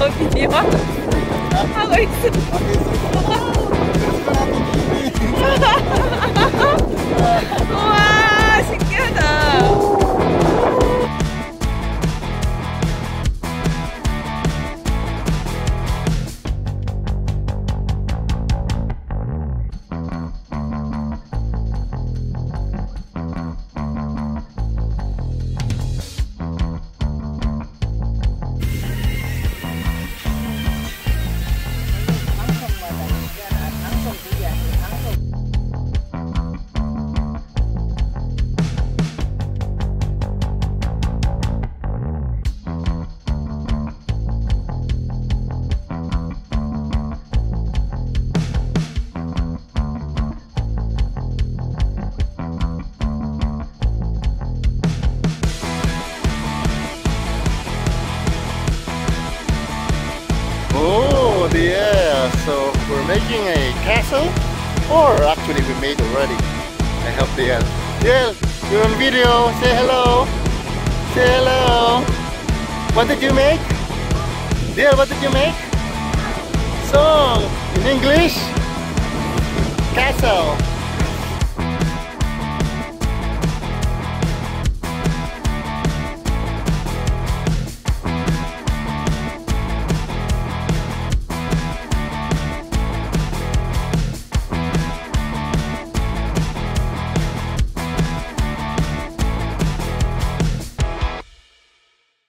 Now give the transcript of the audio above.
to video. How are you? Oh yeah, so we're making a castle or actually we made already. I helped the end. Yeah, you're on video. Say hello. Say hello. What did you make? Dear, what did you make? Song in English. Castle.